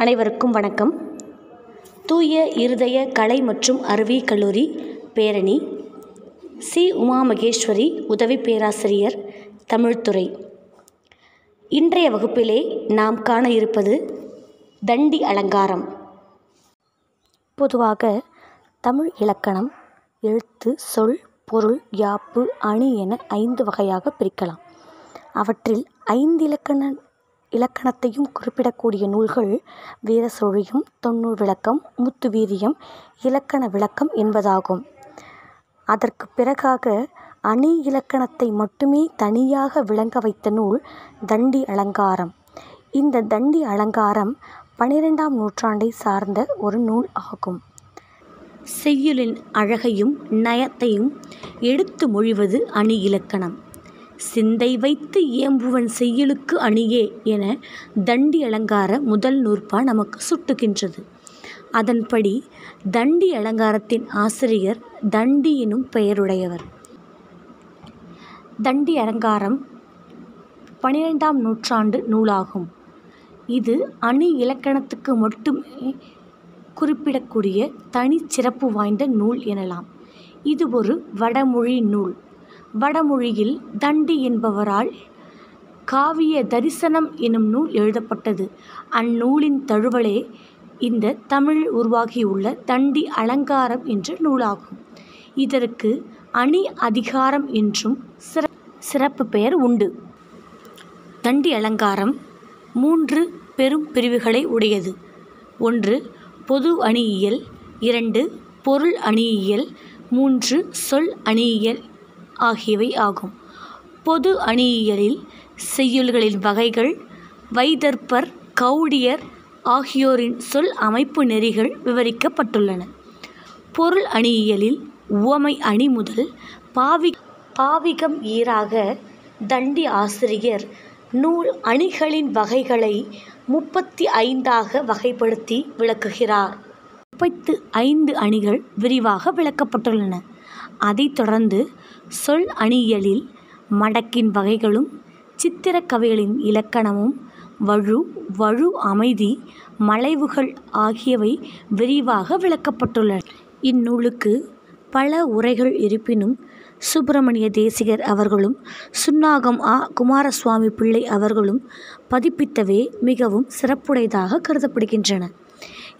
அனைவருக்கும் வணக்கம். தூய இருதய கலை மற்றும் அருவி கல்லூரி பேரணி சி. உமா மகேஸ்வரி உதவி பேராசிரியர் தமிழ்துறை. இன்றைய வகுப்பிலே நாம் காண இருப்பது தண்டி அலங்காரம். பொதுவாக தமிழ் இலக்கணம் எழுத்து சொல் பொருள் யாப்பு அணி என ஐந்து வகையாக பிரிக்கலாம். அவற்றில் ஐந்து இலக்கண இலக்கணத்தையும் குறிப்பிடக்கூடிய நூல்கள் வீரசொழியும் தொன்னூல் விளக்கம் முத்துவீரியம் இலக்கண விளக்கம் என்பதாகும். அதற்கு பிறகாக அணி இலக்கணத்தை மட்டுமே தனியாக விளங்க வைத்த நூல் தண்டி அலங்காரம். இந்த தண்டி அலங்காரம் பனிரெண்டாம் நூற்றாண்டை சார்ந்த ஒரு நூல் ஆகும். செய்யுளின் அழகையும் நயத்தையும் எடுத்து மொழிவது அணி இலக்கணம். சிந்தை வைத்து ஏம்புவன் செய்யலுக்கு அணியே என தண்டி அலங்கார முதல் நூற்பா நமக்கு சுட்டுகின்றது. அதன்படி தண்டி அலங்காரத்தின் ஆசிரியர் தண்டி எனும் பெயருடையவர். தண்டி அலங்காரம் பனிரெண்டாம் நூற்றாண்டு நூலாகும். இது அணி இலக்கணத்துக்கு மட்டுமே குறிப்பிடக்கூடிய தனிச்சிறப்பு வாய்ந்த நூல் எனலாம். இது ஒரு வடமொழி நூல். வடமொழியில் தண்டி என்பவரால் காவிய தரிசனம் எனும் நூல் எழுதப்பட்டது. அந்நூலின் தழுவலே இந்த தமிழ் உருவாகியுள்ள தண்டி அலங்காரம் என்ற நூலாகும். இதற்கு அணி அதிகாரம் என்றும் சிற சிறப்பு பெயர் உண்டு. தண்டி அலங்காரம் மூன்று பெரும் பிரிவுகளை உடையது. ஒன்று பொது அணியியல் இரண்டு பொருள் அணியியல் மூன்று சொல் அணியியல் ஆகியவை ஆகும். பொது அணியியலில் செய்யுள்களின் வகைகள் வைதர்ப்பர் கௌடியர் ஆகியோரின் சொல் அமைப்பு நெறிகள் விவரிக்கப்பட்டுள்ளன. பொருள் அணியியலில் உவமை அணி முதல் பாவி பாவிகம் ஈராக தண்டி ஆசிரியர் நூல் அணிகளின் வகைகளை முப்பத்தி ஐந்தாக வகைப்படுத்தி விளக்குகிறார். முப்பத்து ஐந்து அணிகள் விரிவாக விளக்கப்பட்டுள்ளன. அதைத் தொடர்ந்து சொல் அணியியலில் மடக்கின் வகைகளும் சித்திரக்கவைகளின் இலக்கணமும் வழு வழு அமைதி மலைவுகள் ஆகியவை விரிவாக விளக்கப்பட்டுள்ளன. இந்நூலுக்கு பல உரைகள் இருப்பினும் சுப்பிரமணிய தேசிகர் அவர்களும் சுன்னாகம் ஆ. குமாரசுவாமி பிள்ளை அவர்களும் பதிப்பித்தவே மிகவும் சிறப்புடையதாக கருதப்படுகின்றன.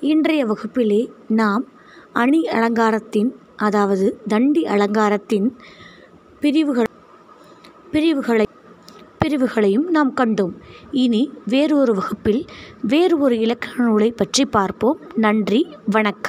இன்றைய வகுப்பிலே நாம் அணி அலங்காரத்தின் அதாவது தண்டி அலங்காரத்தின் பிரிவுகள் பிரிவுகளை பிரிவுகளையும் நாம் கண்டோம். இனி வேறொரு வகுப்பில் வேறு ஒரு இலக்கண நூலை பற்றி பார்ப்போம். நன்றி வணக்கம்.